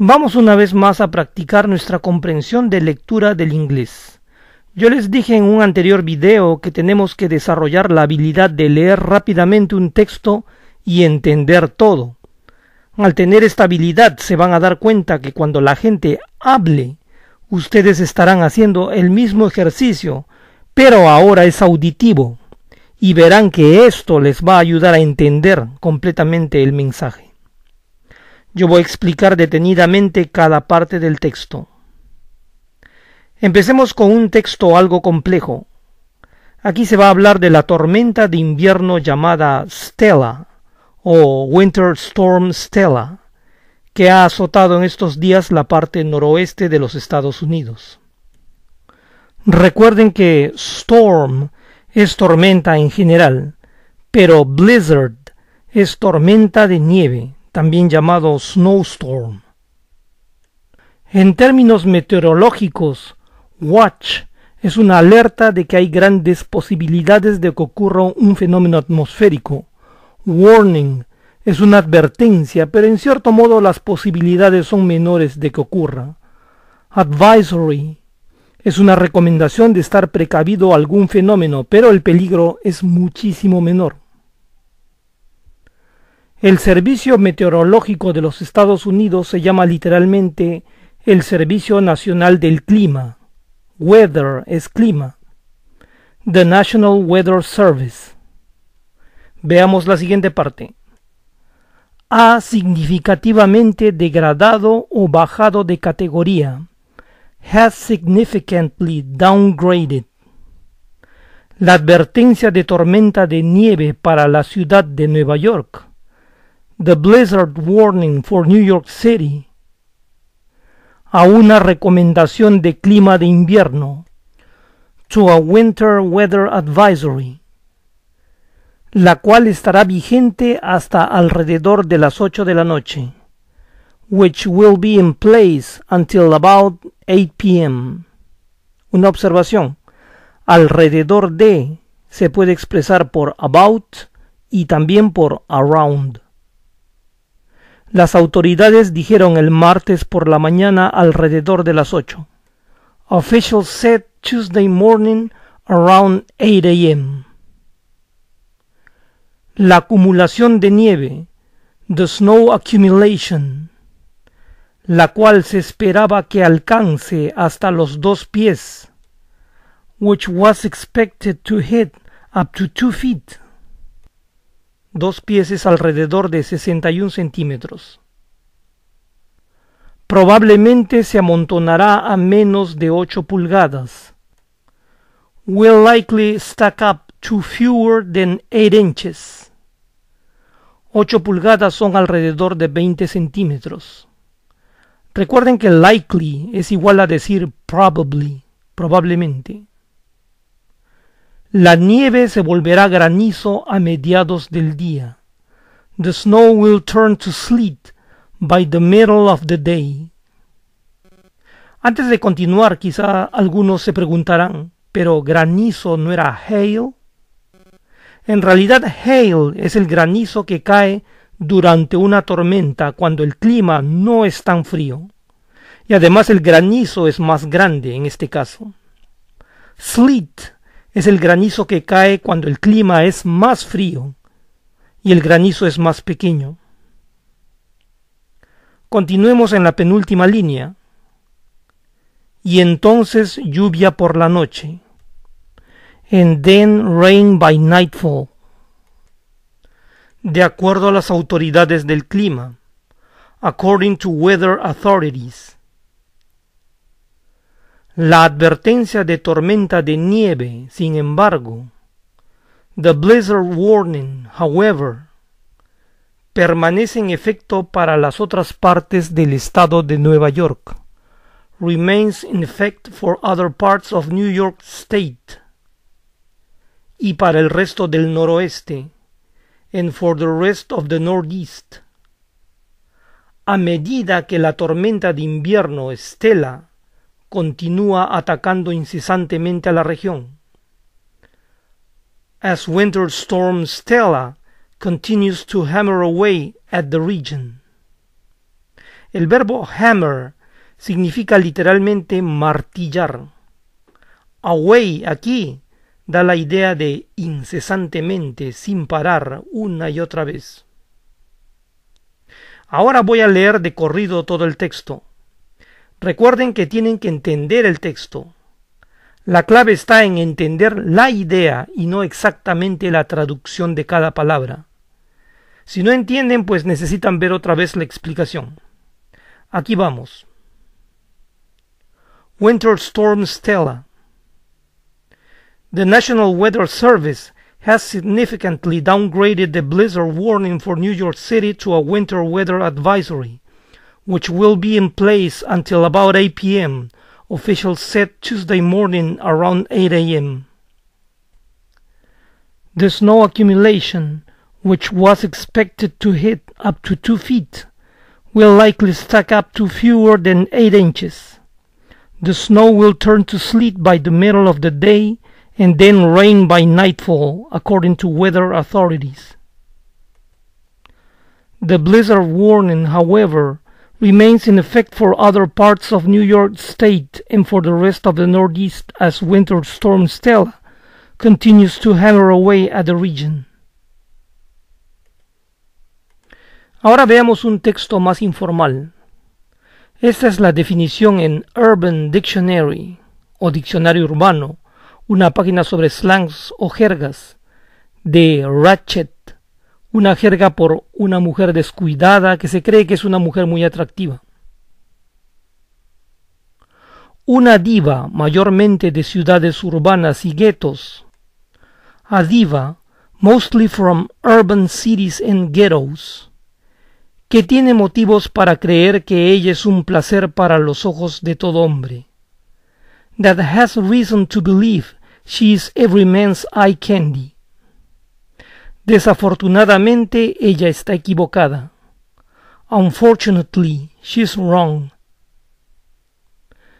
Vamos una vez más a practicar nuestra comprensión de lectura del inglés. Yo les dije en un anterior video que tenemos que desarrollar la habilidad de leer rápidamente un texto y entender todo. Al tener esta habilidad se van a dar cuenta que cuando la gente hable, ustedes estarán haciendo el mismo ejercicio, pero ahora es auditivo, y verán que esto les va a ayudar a entender completamente el mensaje. Yo voy a explicar detenidamente cada parte del texto. Empecemos con un texto algo complejo. Aquí se va a hablar de la tormenta de invierno llamada Stella o Winter Storm Stella, que ha azotado en estos días la parte noroeste de los Estados Unidos. Recuerden que storm es tormenta en general, pero blizzard es tormenta de nieve, también llamado snowstorm. En términos meteorológicos, watch es una alerta de que hay grandes posibilidades de que ocurra un fenómeno atmosférico Warning es una advertencia, pero en cierto modo las posibilidades son menores de que ocurra. Advisory es una recomendación de estar precavido a algún fenómeno, pero el peligro es muchísimo menor. El Servicio Meteorológico de los Estados Unidos se llama literalmente el Servicio Nacional del Clima. Weather es clima. The National Weather Service. Veamos la siguiente parte. Ha significativamente degradado o bajado de categoría. Has significantly downgraded. La advertencia de tormenta de nieve para la ciudad de Nueva York. The blizzard warning for New York City. A una recomendación de clima de invierno. To a winter weather advisory la cual estará vigente hasta alrededor de las ocho de la noche, which will be in place until about 8 p.m. Una observación. Alrededor de se puede expresar por about y también por around. Las autoridades dijeron el martes por la mañana alrededor de las ocho. Officials said Tuesday morning around 8 a.m la acumulación de nieve, the snow accumulation, la cual se esperaba que alcance hasta los dos pies, which was expected to hit up to two feet. Dos pies es alrededor de 61 centímetros. Probablemente se amontonará a menos de 8 pulgadas. Will likely stack up to fewer than 8 inches. 8 pulgadas son alrededor de 20 centímetros. Recuerden que likely es igual a decir probably, probablemente. La nieve se volverá granizo a mediados del día. The snow will turn to sleet by the middle of the day. Antes de continuar, quizá algunos se preguntarán, ¿pero granizo no era hail? En realidad, hail es el granizo que cae durante una tormenta cuando el clima no es tan frío. Y además el granizo es más grande en este caso. Sleet es el granizo que cae cuando el clima es más frío y el granizo es más pequeño. Continuemos en la penúltima línea. Y entonces lluvia por la noche and then rain by nightfall. De acuerdo a las autoridades del clima, according to weather authorities. La advertencia de tormenta de nieve, sin embargo, the blizzard warning, however, permanece en efecto para las otras partes del estado de Nueva York, remains in effect for other parts of New York State y para el resto del noroeste, and for the rest of the northeast. A medida que la tormenta de invierno Estela continúa atacando incesantemente a la región. As winter storm Stella continues to hammer away at the region. El verbo hammer significa literalmente martillar. Away aquí da la idea de incesantemente, sin parar, una y otra vez. Ahora voy a leer de corrido todo el texto. Recuerden que tienen que entender el texto. La clave está en entender la idea y no exactamente la traducción de cada palabra. Si no entienden, pues necesitan ver otra vez la explicación. Aquí vamos. Winter Storm Stella. The National Weather Service has significantly downgraded the blizzard warning for New York City to a winter weather advisory, which will be in place until about 8 p.m., officials said Tuesday morning around 8 a.m. The snow accumulation, which was expected to hit up to 2 feet, will likely stack up to fewer than 8 inches. The snow will turn to sleet by the middle of the day and then rain by nightfall, according to weather authorities. The blizzard warning, however, remains in effect for other parts of New York State and for the rest of the Northeast as Winter Storm Stella continues to hammer away at the region. Ahora veamos un texto más informal. Esta es la definición en Urban Dictionary o diccionario urbano una página sobre slangs o jergas de Ratchet, una jerga por una mujer descuidada que se cree que es una mujer muy atractiva. Una diva, mayormente de ciudades urbanas y guetos. A diva, mostly from urban cities and ghettos, que tiene motivos para creer que ella es un placer para los ojos de todo hombre. That has reason to believe She's every man's eye candy. Desafortunadamente, ella está equivocada. Unfortunately, she's wrong.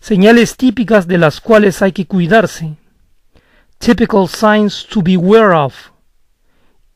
Señales típicas de las cuales hay que cuidarse. Typical signs to beware of.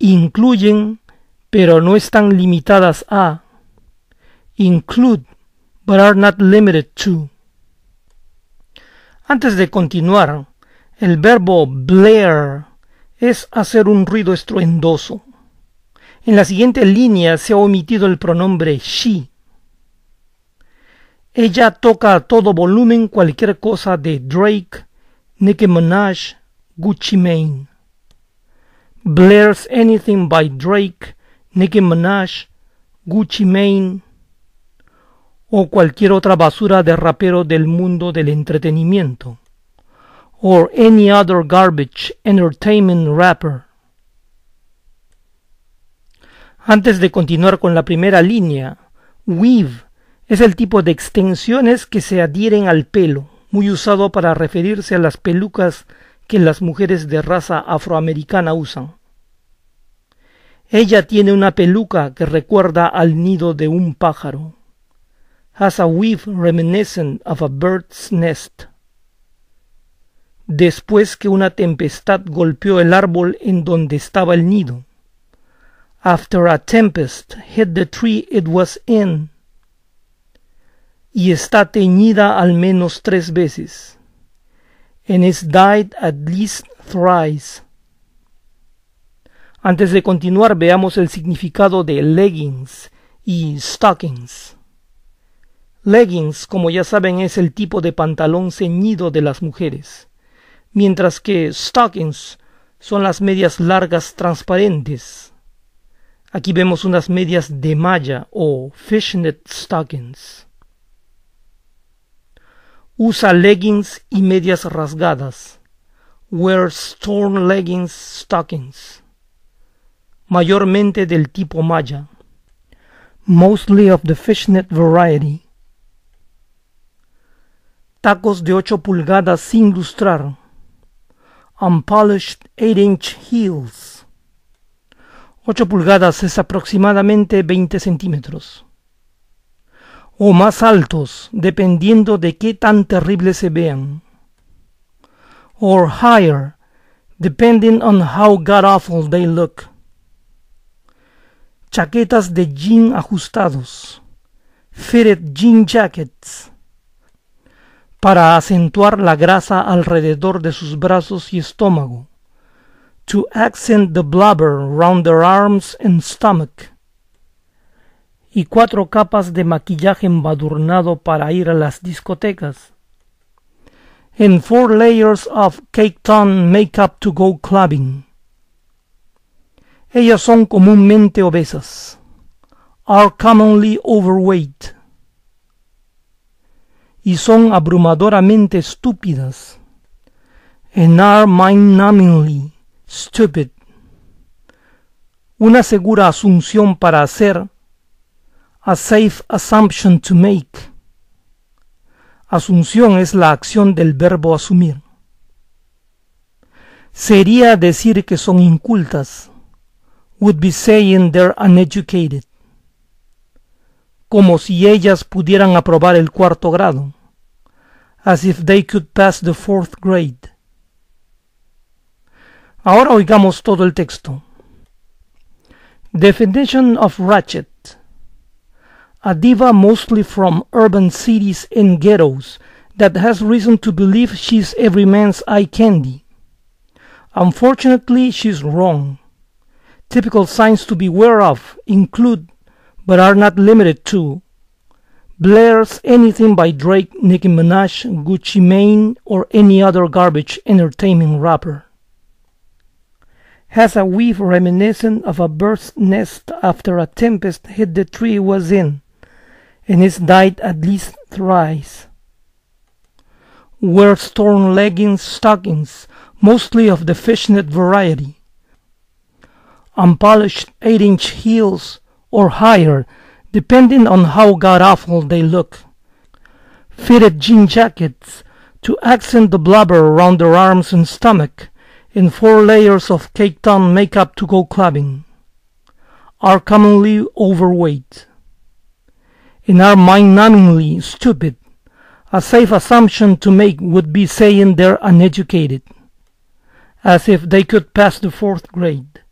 Incluyen, pero no están limitadas a. Include, but are not limited to. Antes de continuar, el verbo blare es hacer un ruido estruendoso. En la siguiente línea se ha omitido el pronombre she. Ella toca a todo volumen cualquier cosa de Drake, Nicki Minaj, Gucci Mane. Blares anything by Drake, Nicki Minaj, Gucci Mane o cualquier otra basura de rapero del mundo del entretenimiento or any other garbage entertainment rapper. Antes de continuar con la primera línea, weave es el tipo de extensiones que se adhieren al pelo, muy usado para referirse a las pelucas que las mujeres de raza afroamericana usan. Ella tiene una peluca que recuerda al nido de un pájaro. Has a weave reminiscent of a bird's nest después que una tempestad golpeó el árbol en donde estaba el nido. After a tempest hit the tree it was in. Y está teñida al menos tres veces. And is dyed at least thrice. Antes de continuar, veamos el significado de leggings y stockings. Leggings, como ya saben, es el tipo de pantalón ceñido de las mujeres mientras que stockings son las medias largas transparentes. Aquí vemos unas medias de malla o fishnet stockings. Usa leggings y medias rasgadas. Wears torn leggings stockings. Mayormente del tipo malla. Mostly of the fishnet variety. Tacos de 8 pulgadas sin lustrar unpolished 8-inch heels. 8 pulgadas es aproximadamente 20 centímetros. O más altos, dependiendo de qué tan terribles se vean. Or higher, depending on how god-awful they look. Chaquetas de jean ajustados. fitted jean jackets, para acentuar la grasa alrededor de sus brazos y estómago, to accent the blubber round their arms and stomach, y cuatro capas de maquillaje embadurnado para ir a las discotecas, and four layers of caked on makeup to go clubbing. Ellas son comúnmente obesas, are commonly overweight, y son abrumadoramente estúpidas, and are mind-numbingly stupid. Una segura asunción para hacer, a safe assumption to make. Asunción es la acción del verbo asumir. Sería decir que son incultas. Would be saying they're uneducated. Como si ellas pudieran aprobar el cuarto grado. As if they could pass the fourth grade. Ahora oigamos todo el texto. Definition of ratchet. A diva mostly from urban cities and ghettos that has reason to believe she's every man's eye candy. Unfortunately, she's wrong. Typical signs to beware of include, but are not limited to, blares anything by Drake, Nicki Minaj, Gucci Mane, or any other garbage entertainment rapper has a weave reminiscent of a bird's nest after a tempest hit the tree it was in, and it's died at least thrice. Wears torn leggings, stockings, mostly of the fishnet variety. Unpolished 8 inch heels or higher, depending on how god awful they look. Fitted jean jackets to accent the blubber around their arms and stomach in four layers of caked on makeup to go clubbing, are commonly overweight, In our mind-numbingly stupid. A safe assumption to make would be saying they're uneducated, as if they could pass the fourth grade.